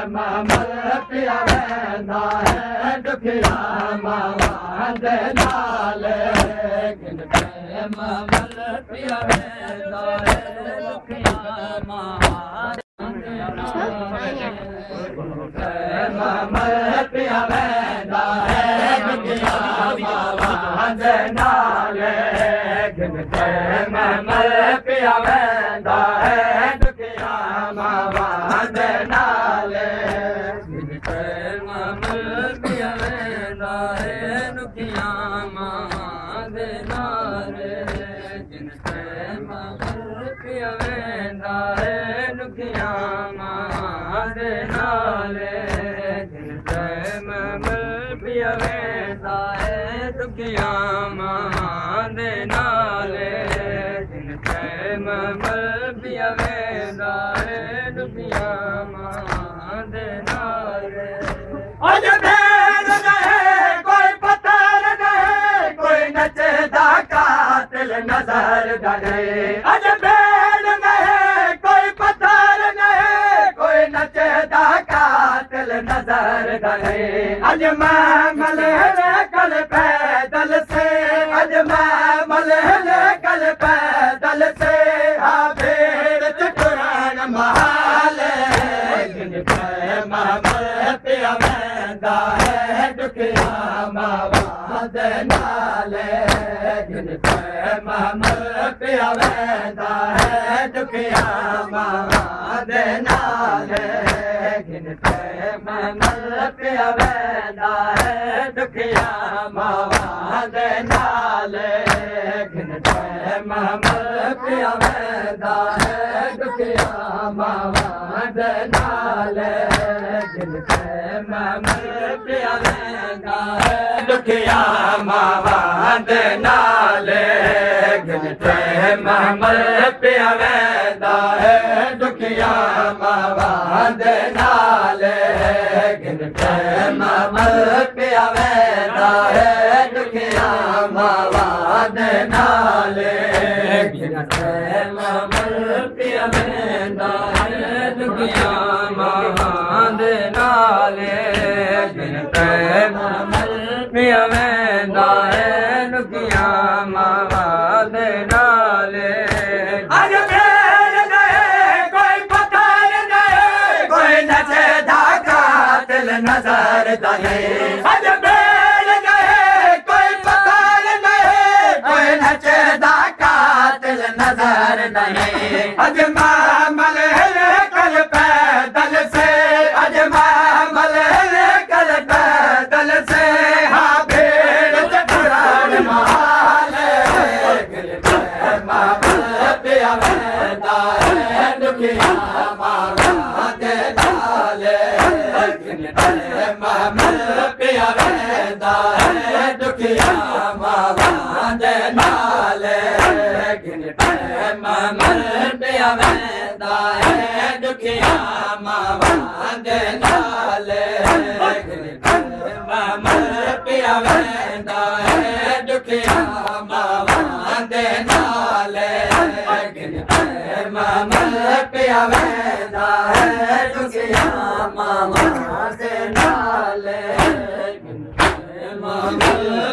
Yeah, पिया पिया पिया دکيان دالي مينکيان دال اڄ ڀيڻ نه ڪوئي پتل نه ڪوئي نچي دي نظر دي اڄ ڀيڻ نه ڪوئي پتل نه ڪوئي نچي دي قاتل نظر دي اڄ مهال پيا ويندا ڏکيا مابا دنال مامل پيا ميداکيا مابا دنال दुखिया मावा नाल महमल पिया वेंदा है दुखिया मावा नाल महमल पिया वेंदा है दुखिया मावा नाल ल पिया में दार दुखिया माब गिन मामल पिया में दुखिया माबाद नाले गिन मामल पिया में नुख माब नाले गिन मामल पिया में नुख اڄ ڪوئي پلي نچي دا نظر نه पिया man, दा दुखिया मामा दनालग्न भै मामल पिया पिया पिया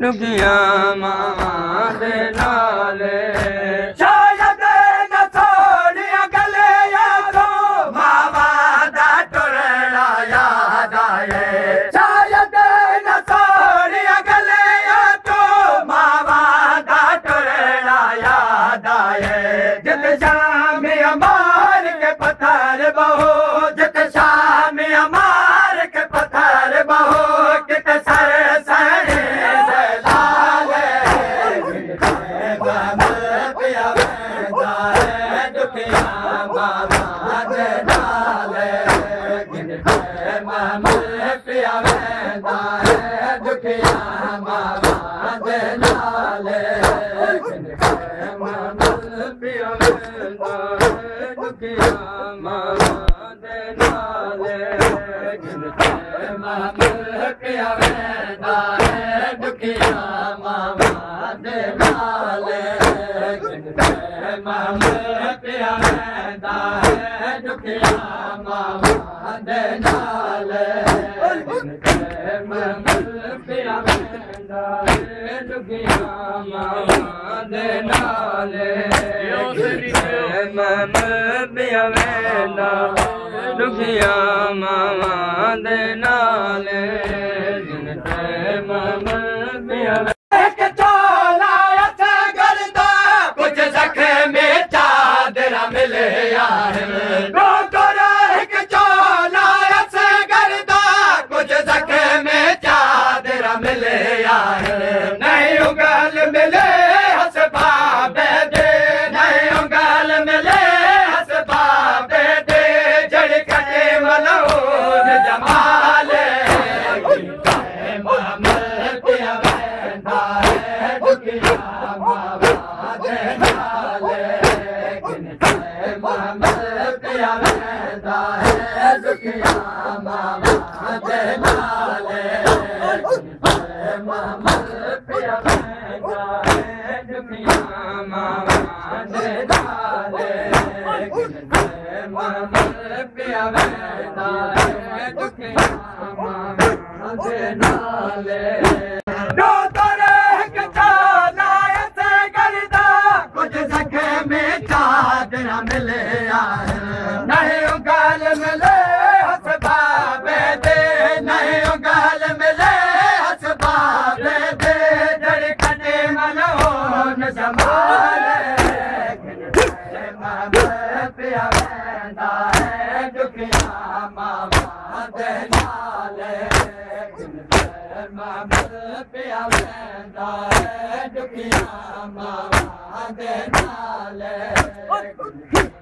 डुगियां है मामा माम पीअ में दाले दुखिया मामा दनाल मामल पीअ में दाल दुखिया मामा दनाल No! نه او مس بابي دي نال مس بابي دي. کاب دال مامل پيا ڏکيا بابا دينال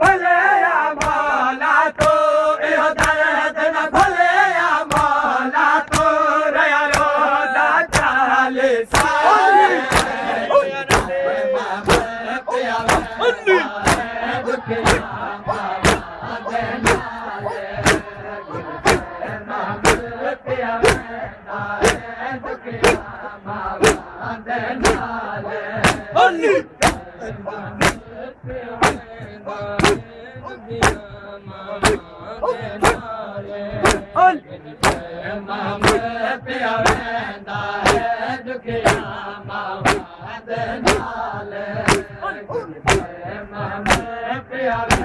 भल کیا معاملہ دل میں پیار